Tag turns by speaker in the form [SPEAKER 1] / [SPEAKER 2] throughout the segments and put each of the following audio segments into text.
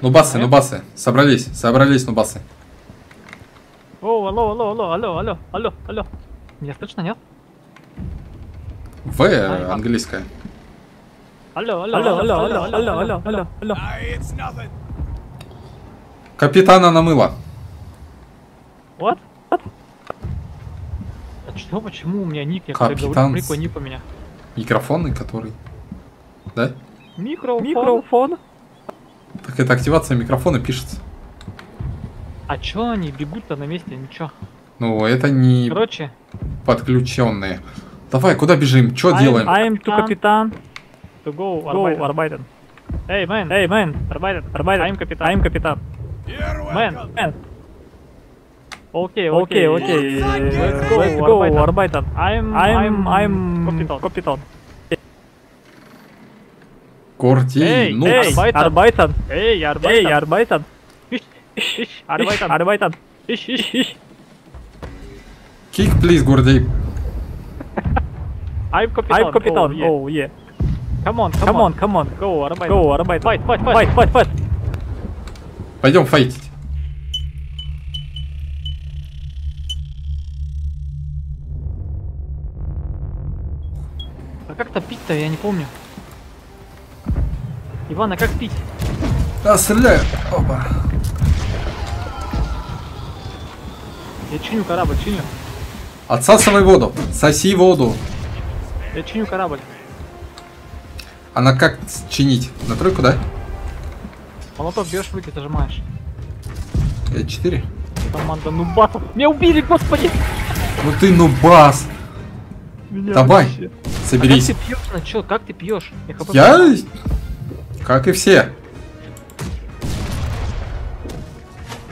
[SPEAKER 1] Нубасы, нубасы. Собрались, собрались, нубасы.
[SPEAKER 2] О, алло, алло, алло, алло, алло, алло, алло. Меня слышно, нет?
[SPEAKER 1] В э, английская.
[SPEAKER 2] Алло, алло, алло, алло, алло, алло, алло, алло, алло.
[SPEAKER 1] Капитана намыло.
[SPEAKER 2] Вот? А что, почему у меня ник? Я
[SPEAKER 1] Капитан
[SPEAKER 2] говорю,
[SPEAKER 1] с-
[SPEAKER 2] прикольный ник у меня.
[SPEAKER 1] Микрофонный, который. Да?
[SPEAKER 2] Микрофон. Микрофон.
[SPEAKER 1] Так это активация микрофона пишется.
[SPEAKER 2] А чё они бегут-то на месте? Ничего.
[SPEAKER 1] Ну, это не
[SPEAKER 2] Короче,
[SPEAKER 1] подключенные. Давай, куда бежим? Что
[SPEAKER 2] I'm-
[SPEAKER 1] делаем?
[SPEAKER 2] I'm to капитан. To go, go Arbeiten. Hey, man. Hey, man. Arbeiten. Arbeiten. I'm капитан. I'm капитан. Man. Man. Окей, окей, окей. Let's go, Arbeiten. I'm, I'm, I'm капитан. Kortiin. Ei, ei, arbaitan. Ei, arbaitan. Ei, arbaitan. Arbaitan. Arbaitan. Kick, please,
[SPEAKER 1] Gordy. I'm Kapitan.
[SPEAKER 2] I'm Kapitan. Oh, yeah. Oh, yeah. Come on, come, come on. on, come on. Go, Arbaitan. Go, Arbaitan. Fight, fight, fight. Fight, fight, fight.
[SPEAKER 1] Пойдем файтить.
[SPEAKER 2] А как топить-то, я не помню. Иван, а как пить?
[SPEAKER 1] А, стреляю. Опа.
[SPEAKER 2] Я чиню корабль, чиню.
[SPEAKER 1] Отсасывай воду. Соси воду.
[SPEAKER 2] Я чиню корабль.
[SPEAKER 1] Она как чинить? На тройку, да?
[SPEAKER 2] Молоток берешь в руки, зажимаешь.
[SPEAKER 1] Э, четыре.
[SPEAKER 2] Команда нубатов. Меня убили, господи!
[SPEAKER 1] Ну ты нубас.
[SPEAKER 2] Меня
[SPEAKER 1] Давай,
[SPEAKER 2] вообще.
[SPEAKER 1] соберись.
[SPEAKER 2] А как ты пьешь? Чё, как ты пьешь? ХП
[SPEAKER 1] Я, как и все.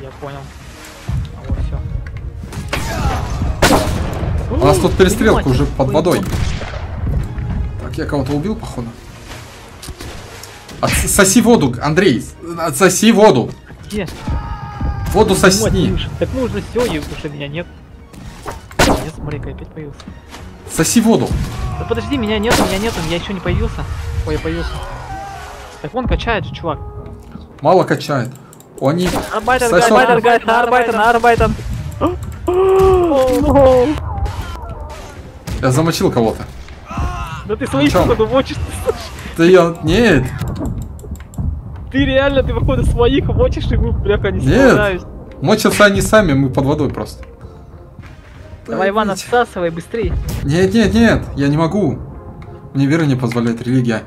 [SPEAKER 2] Я понял. А вот все.
[SPEAKER 1] У нас тут перестрелка уже под водой. Так, я кого-то убил, походу. Отсоси воду, Андрей. Отсоси воду.
[SPEAKER 2] Где?
[SPEAKER 1] Воду
[SPEAKER 2] Вот,
[SPEAKER 1] сосни.
[SPEAKER 2] Так мы уже все, и уже меня нет. Нет, смотри-ка, опять появился.
[SPEAKER 1] Соси воду.
[SPEAKER 2] Да подожди, меня нет, меня нет, я еще не появился. Ой, я появился. Так он качает же, чувак.
[SPEAKER 1] Мало качает. Они
[SPEAKER 2] Арбайтен,
[SPEAKER 1] Сосёт.
[SPEAKER 2] Арбайтен, Арбайтен, Арбайтен.
[SPEAKER 1] Я замочил кого-то.
[SPEAKER 2] Да ты своих,
[SPEAKER 1] Чё?
[SPEAKER 2] походу, мочишь.
[SPEAKER 1] Да я... Нет.
[SPEAKER 2] Ты реально, ты, походу, своих мочишь, и мы, бляха, не
[SPEAKER 1] Нет. Мочатся они сами, мы под водой просто.
[SPEAKER 2] Давай, Иван, отсасывай быстрее.
[SPEAKER 1] Нет, нет, нет, я не могу. Мне вера не позволяет, религия.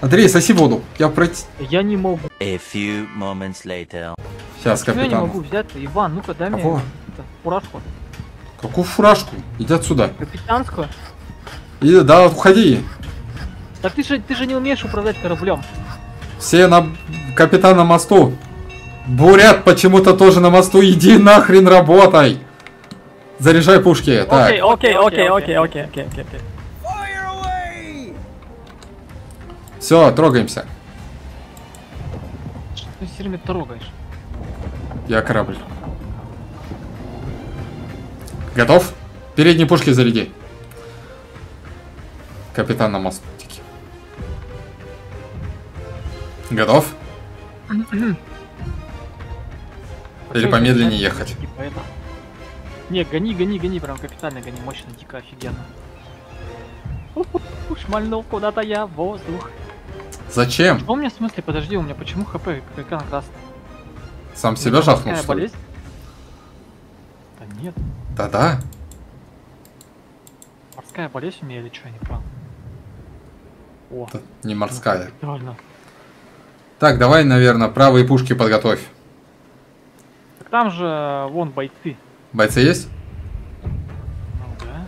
[SPEAKER 1] Андрей, соси воду. Я пройти...
[SPEAKER 2] Я не могу.
[SPEAKER 3] A few moments later.
[SPEAKER 1] Сейчас,
[SPEAKER 2] Почему я не
[SPEAKER 1] капитан.
[SPEAKER 2] могу взять? Иван, ну-ка, дай мне
[SPEAKER 1] Какого?
[SPEAKER 2] это, фуражку.
[SPEAKER 1] Какую фуражку? Иди отсюда.
[SPEAKER 2] Капитанскую.
[SPEAKER 1] И, да, уходи.
[SPEAKER 2] Так ты же, ты же не умеешь управлять кораблем.
[SPEAKER 1] Все на капитан на мосту. Бурят почему-то тоже на мосту. Иди нахрен работай. Заряжай пушки. Так,
[SPEAKER 2] Окей, окей, окей, окей, окей, окей, окей,
[SPEAKER 1] все, трогаемся.
[SPEAKER 2] Что ты все время трогаешь?
[SPEAKER 1] Я корабль. Готов? Передние пушки заряди. Капитан на мостике. Готов? Или помедленнее ехать?
[SPEAKER 2] Не, гони, гони, гони, прям капитально гони, мощно, дико, офигенно. Шмальнул куда-то я в воздух.
[SPEAKER 1] Зачем?
[SPEAKER 2] Что у меня в смысле? Подожди, у меня почему хп экран красный?
[SPEAKER 1] Сам себя жахнул, что ли?
[SPEAKER 2] болезнь? Да нет,
[SPEAKER 1] Да-да.
[SPEAKER 2] морская болезнь у меня или что, я не понял. О,
[SPEAKER 1] Это Не морская.
[SPEAKER 2] реально.
[SPEAKER 1] Так, давай, наверное, правые пушки подготовь.
[SPEAKER 2] Так там же э, вон бойцы.
[SPEAKER 1] Бойцы есть?
[SPEAKER 2] Ну да.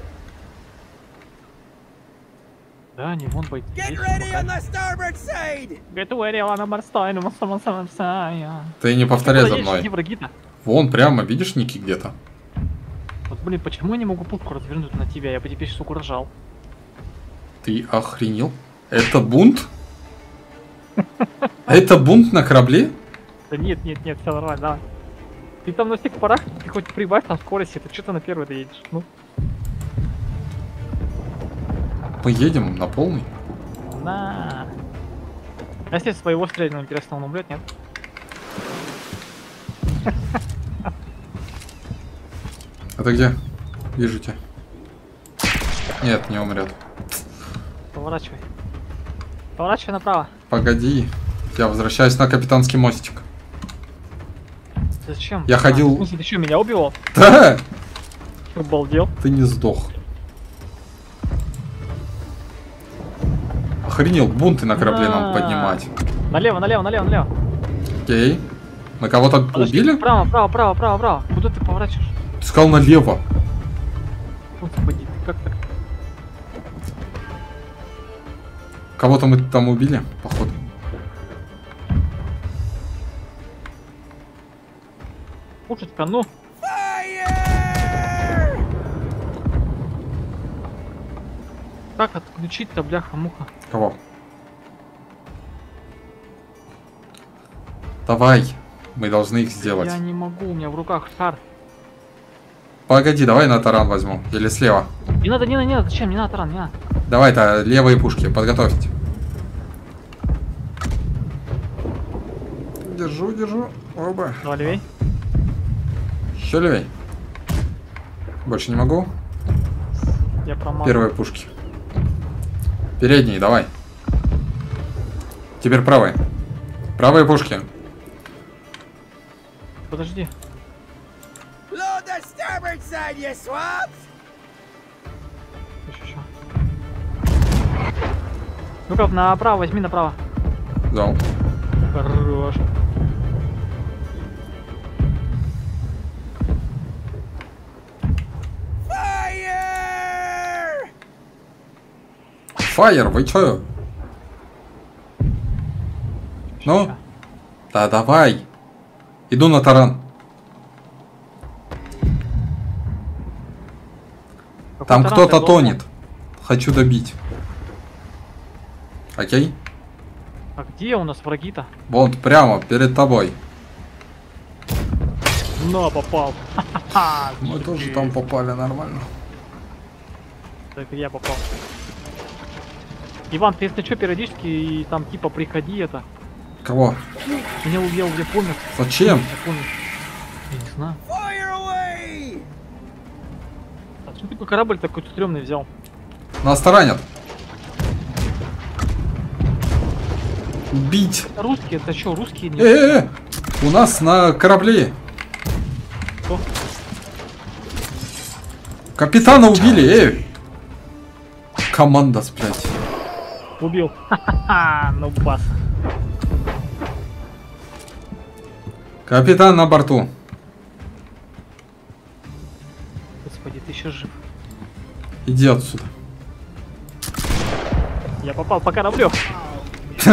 [SPEAKER 2] Да, не вон бойцы.
[SPEAKER 4] Get ready on the starboard side!
[SPEAKER 2] Get ready on the морской, морской.
[SPEAKER 1] Ты не повторяй за мной.
[SPEAKER 2] враги-то?
[SPEAKER 1] Вон, прямо, видишь ники где-то?
[SPEAKER 2] Вот, блин, почему я не могу пушку развернуть на тебя? Я бы тебе сейчас угрожал.
[SPEAKER 1] Ты охренел? Это бунт? Это бунт на корабле?
[SPEAKER 2] Да нет, нет, нет, все нормально, давай. Ты там на всех парах, ты хоть прибавь там скорости, ты что-то на первый доедешь. Ну,
[SPEAKER 1] Мы едем на полный.
[SPEAKER 2] на. А если своего стрельного интересно, он умрет, нет?
[SPEAKER 1] Это где? Вижу тебя. Нет, не умрет.
[SPEAKER 2] Поворачивай. Поворачивай направо.
[SPEAKER 1] Погоди. Я возвращаюсь на капитанский мостик.
[SPEAKER 2] Зачем?
[SPEAKER 1] Я
[SPEAKER 2] А,
[SPEAKER 1] ходил-
[SPEAKER 2] ты что, меня убивал?
[SPEAKER 1] Да!
[SPEAKER 2] Обалдел.
[SPEAKER 1] Ты не сдох. Охренел, бунты на корабле нам
[SPEAKER 2] На.
[SPEAKER 1] поднимать.
[SPEAKER 2] Налево, налево, налево, налево.
[SPEAKER 1] Окей. Мы кого-то убили?
[SPEAKER 2] Право, право, право, право, право. Куда ты поворачиваешь?
[SPEAKER 1] Ты сказал налево.
[SPEAKER 2] Господи, как так?
[SPEAKER 1] Кого-то мы там убили, походу.
[SPEAKER 2] Пушечка, ну. Как отключить-то, бляха-муха?
[SPEAKER 1] Кого? Давай. Мы должны их сделать.
[SPEAKER 2] Я не могу, у меня в руках шар.
[SPEAKER 1] Погоди, давай на таран возьму. Или слева.
[SPEAKER 2] Не надо, не надо, не надо, зачем? Не надо, таран, не надо.
[SPEAKER 1] Давай-то левые пушки подготовьте. Держу, держу. Оба.
[SPEAKER 2] Давай левей.
[SPEAKER 1] Еще левей. Больше не могу.
[SPEAKER 2] Я промазал.
[SPEAKER 1] Первые пушки. Передние, давай. Теперь правые. Правые пушки.
[SPEAKER 2] Подожди. Ну-ка, направо, возьми направо.
[SPEAKER 1] Взял.
[SPEAKER 2] Хорош.
[SPEAKER 1] Фаер, вы чё? Ну? Да давай. Иду на таран.
[SPEAKER 2] Какой
[SPEAKER 1] Там кто-то тонет. Хочу добить. Окей?
[SPEAKER 2] А где у нас враги-то?
[SPEAKER 1] Вон прямо перед тобой.
[SPEAKER 2] На, попал.
[SPEAKER 1] Мы тоже там попали нормально.
[SPEAKER 2] Так я попал. Иван, ты если что, периодически и там типа приходи это.
[SPEAKER 1] Кого?
[SPEAKER 2] Меня убил, я помню.
[SPEAKER 1] Зачем?
[SPEAKER 2] Я помню. Я не знаю.
[SPEAKER 4] Fire away!
[SPEAKER 2] А что такой корабль такой стрёмный взял?
[SPEAKER 1] Нас таранят. Убить.
[SPEAKER 2] Это русские, это что, русские?
[SPEAKER 1] Э,
[SPEAKER 2] Нет?
[SPEAKER 1] э, э. У нас на корабле.
[SPEAKER 2] Кто?
[SPEAKER 1] Капитана убили, эй. Команда, блядь.
[SPEAKER 2] Убил. Ха-ха-ха, ну бас.
[SPEAKER 1] Капитан на борту.
[SPEAKER 2] Господи, ты еще жив.
[SPEAKER 1] Иди отсюда.
[SPEAKER 2] Я попал по кораблю.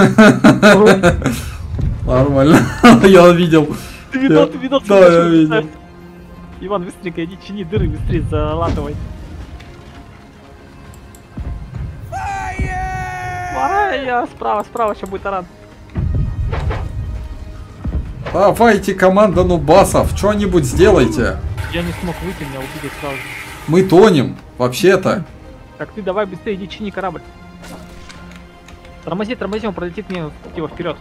[SPEAKER 1] Нормально. Я видел.
[SPEAKER 2] Ты видал,
[SPEAKER 1] Я-
[SPEAKER 2] ты видал?
[SPEAKER 1] Да,
[SPEAKER 2] ты
[SPEAKER 1] я видел.
[SPEAKER 2] Иван, быстренько иди чини дыры, быстрее залатывай. Справа, справа, еще будет таран.
[SPEAKER 1] Давайте, команда нубасов, что-нибудь сделайте.
[SPEAKER 2] Я не смог выйти, меня убили сразу. же.
[SPEAKER 1] Мы тонем, вообще-то.
[SPEAKER 2] Так ты давай быстрее иди чини корабль. Тормози, тормози, он пролетит мне его вперед.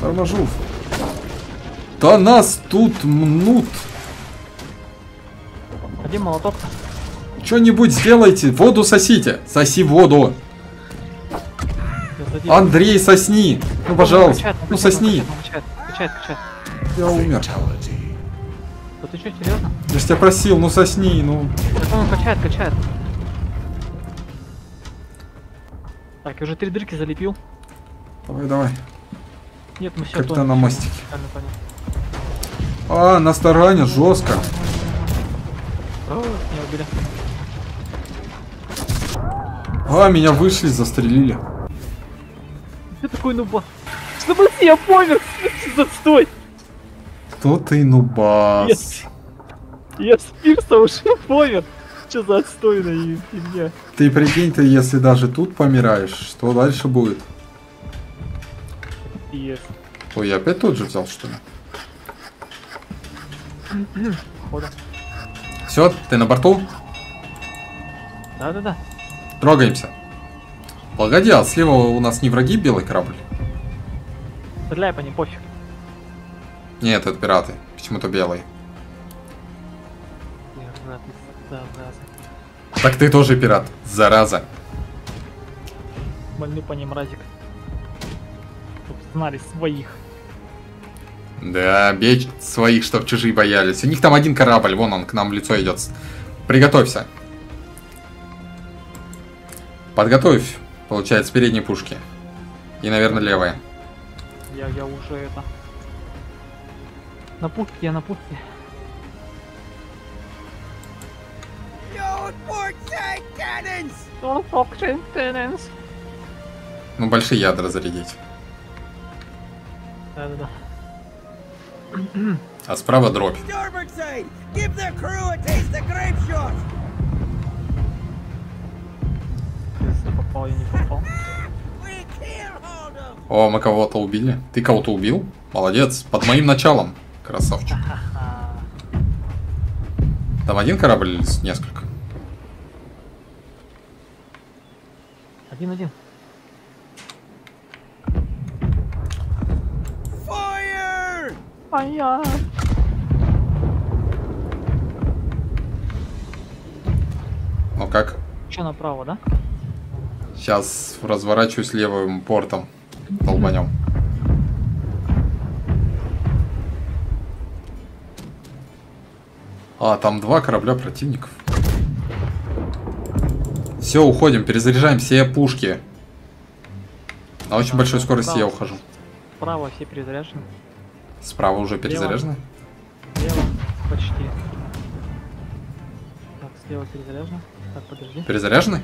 [SPEAKER 1] Торможу. Да нас тут мнут.
[SPEAKER 2] А где молоток-то?
[SPEAKER 1] Что-нибудь сделайте, воду сосите. Соси воду. Андрей, сосни. Ну, пожалуйста. Ну, сосни. Я умер.
[SPEAKER 2] Да ты что, серьезно?
[SPEAKER 1] Я ж тебя просил, ну сосни, ну.
[SPEAKER 2] Так он качает, качает. Так, я уже три дырки залепил.
[SPEAKER 1] Давай, давай.
[SPEAKER 2] Нет, мы все
[SPEAKER 1] Капитан на мостике. А, нас таранят жестко.
[SPEAKER 2] О, меня убили.
[SPEAKER 1] А, меня вышли, застрелили.
[SPEAKER 2] Ты такой нуба. Чтобы я помер! Застой!
[SPEAKER 1] Кто ты, нубас?
[SPEAKER 2] Я с пирса уже помер! Че за отстойная фигня?
[SPEAKER 1] Ты прикинь, ты если даже тут помираешь, что дальше будет?
[SPEAKER 2] Пиес.
[SPEAKER 1] Ой, я опять тот же взял, что ли? Все, ты на борту?
[SPEAKER 2] Да-да-да.
[SPEAKER 1] Трогаемся. Погоди, а слева у нас не враги белый корабль?
[SPEAKER 2] Стреляй по ним, пофиг.
[SPEAKER 1] Нет, это пираты. Почему-то белые. Так ты тоже пират, зараза.
[SPEAKER 2] Больны по ним разик. Чтоб знали своих.
[SPEAKER 1] Да, бей своих, чтоб чужие боялись. У них там один корабль, вон он к нам в лицо идет. Приготовься. Подготовь, получается, передние пушки. И, наверное, левая.
[SPEAKER 2] Я, я уже это... На пушке, я на пушке.
[SPEAKER 1] Ну, большие ядра зарядить.
[SPEAKER 2] Да-да-да.
[SPEAKER 1] А справа дробь.
[SPEAKER 2] Попал, я не попал.
[SPEAKER 1] О, мы кого-то убили. Ты кого-то убил? Молодец. Под моим началом. Красавчик. Там один корабль или несколько?
[SPEAKER 2] Один-один.
[SPEAKER 4] Fire!
[SPEAKER 1] Ну как?
[SPEAKER 2] Че направо, да?
[SPEAKER 1] Сейчас разворачиваюсь левым портом. Долбанем. А, там два корабля противников. Все, уходим, перезаряжаем все пушки. На очень
[SPEAKER 2] А,
[SPEAKER 1] большой скорости я
[SPEAKER 2] справа.
[SPEAKER 1] ухожу.
[SPEAKER 2] Справа все перезаряжены.
[SPEAKER 1] Справа уже перезаряжены?
[SPEAKER 2] Слева почти. Так, слева перезаряжено. Так, подожди.
[SPEAKER 1] Перезаряжены?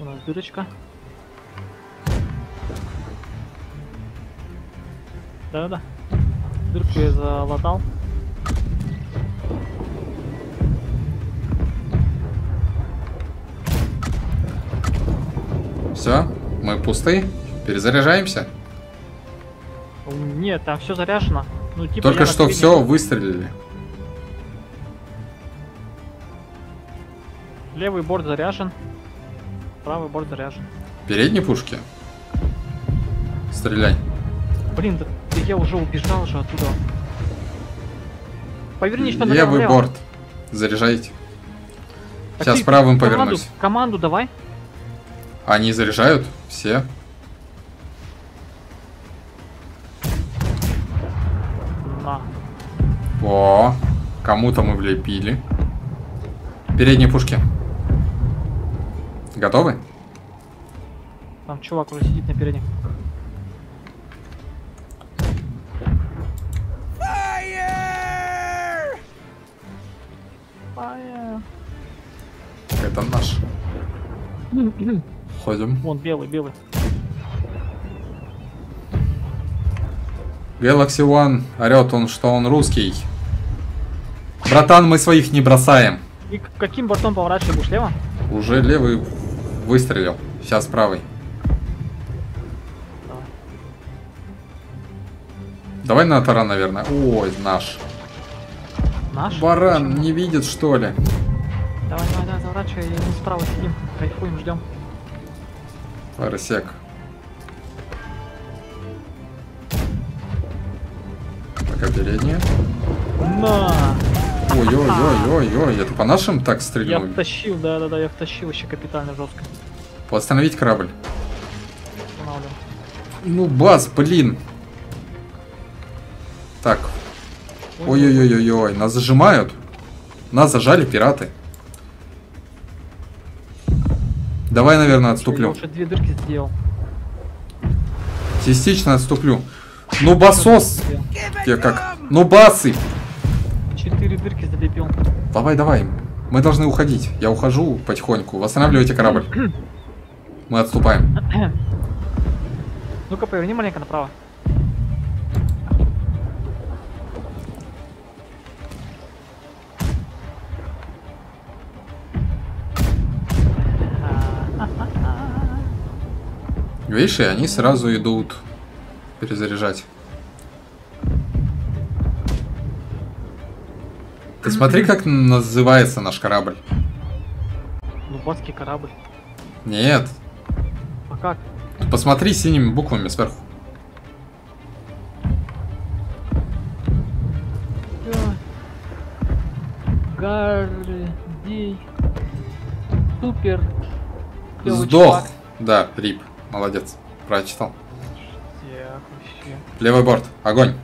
[SPEAKER 2] У нас дырочка. Да-да-да. Дырку я залатал.
[SPEAKER 1] Все, мы пусты. Перезаряжаемся.
[SPEAKER 2] Нет, там все заряжено. Ну, типа
[SPEAKER 1] Только что все выстрелили.
[SPEAKER 2] Левый борт заряжен. Правый борт заряжен.
[SPEAKER 1] Передние пушки. Стреляй.
[SPEAKER 2] Блин, да, я уже убежал же оттуда. Поверни что
[SPEAKER 1] Левый борт. Заряжайте.
[SPEAKER 2] Так
[SPEAKER 1] Сейчас правым
[SPEAKER 2] команду-
[SPEAKER 1] повернусь.
[SPEAKER 2] Команду давай.
[SPEAKER 1] Они заряжают? Все?
[SPEAKER 2] На.
[SPEAKER 1] О, кому-то мы влепили. Передние пушки. Готовы?
[SPEAKER 2] Там чувак уже сидит на переднем.
[SPEAKER 4] Fire!
[SPEAKER 2] Фаер.
[SPEAKER 1] Это наш. Ходим.
[SPEAKER 2] Вон белый, белый.
[SPEAKER 1] Galaxy One орет он, что он русский. Братан, мы своих не бросаем.
[SPEAKER 2] И к- каким бортом поворачивай будешь лево?
[SPEAKER 1] Уже левый выстрелил. Сейчас правый.
[SPEAKER 2] Давай.
[SPEAKER 1] На таран, наверное. Ой, наш.
[SPEAKER 2] Наш?
[SPEAKER 1] Баран не видит, что ли?
[SPEAKER 2] Давай, давай, давай, заворачивай, мы справа сидим, кайфуем, ждем.
[SPEAKER 1] Рассек. Пока передняя.
[SPEAKER 2] На!
[SPEAKER 1] Ой-ой-ой-ой-ой, по нашим так
[SPEAKER 2] Я
[SPEAKER 1] стрельнул?
[SPEAKER 2] втащил, да-да-да, я втащил еще капитально жестко.
[SPEAKER 1] Восстановить корабль.
[SPEAKER 2] Устанавливаем.
[SPEAKER 1] Ну, баз, блин. Так. Ой-ой-ой-ой-ой, нас зажимают. Нас зажали пираты. Давай, наверное,
[SPEAKER 2] Я
[SPEAKER 1] отступлю.
[SPEAKER 2] уже две дырки сделал.
[SPEAKER 1] Частично отступлю. Ну, басос. Я
[SPEAKER 4] it
[SPEAKER 1] как? Ну, басы.
[SPEAKER 2] Четыре дырки залепил.
[SPEAKER 1] Давай, давай. Мы должны уходить. Я ухожу потихоньку. Восстанавливайте корабль. Мы отступаем.
[SPEAKER 2] Ну-ка, поверни маленько направо.
[SPEAKER 1] Видишь, и они сразу идут перезаряжать. Смотри, как называется наш корабль.
[SPEAKER 2] Бацкий корабль.
[SPEAKER 1] Нет,
[SPEAKER 2] как?
[SPEAKER 1] Посмотри синими буквами сверху.
[SPEAKER 2] Гарди. Супер.
[SPEAKER 1] Сдох.
[SPEAKER 2] чувак.
[SPEAKER 1] Да, рип. Молодец. Прочитал. Левый борт. Огонь.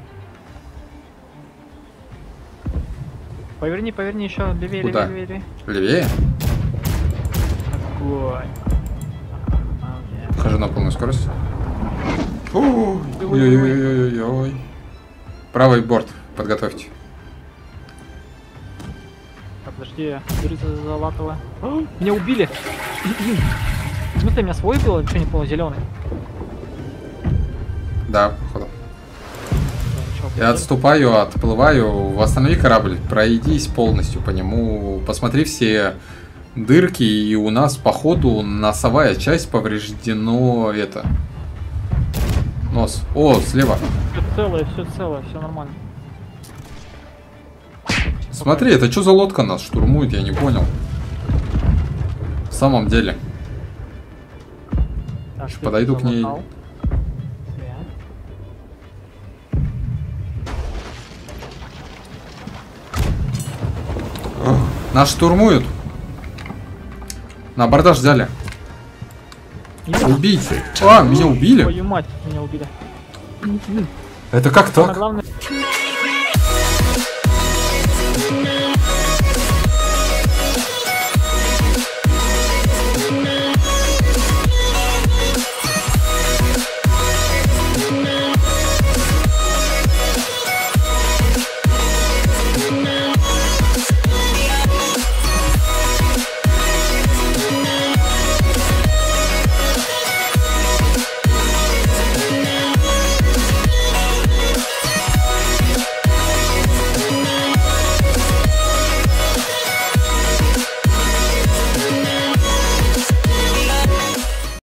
[SPEAKER 2] Поверни, поверни еще левее,
[SPEAKER 1] Куда?
[SPEAKER 2] левее, левее.
[SPEAKER 1] Левее.
[SPEAKER 2] Огонь.
[SPEAKER 1] Хожу на полную скорость. Ой-ой-ой-ой-ой. Правый борт. Подготовьте.
[SPEAKER 2] Так, Подожди, берите за латовое. Меня убили! В смысле, меня свой убил, или что не понял, зеленый?
[SPEAKER 1] Да. Я отступаю, отплываю. Восстанови корабль. Пройдись полностью по нему. Посмотри все дырки. И у нас, походу, носовая часть повреждено это. Нос. О, слева.
[SPEAKER 2] Все целое, все целое, все нормально.
[SPEAKER 1] Смотри, это что за лодка нас штурмует, я не понял. В самом деле.
[SPEAKER 2] Так,
[SPEAKER 1] подойду к ней.
[SPEAKER 2] залатал.
[SPEAKER 1] Нас штурмуют. На абордаж взяли. Убийцы. А, меня убили?
[SPEAKER 2] Твою мать, меня убили.
[SPEAKER 1] Это как так?
[SPEAKER 2] главное,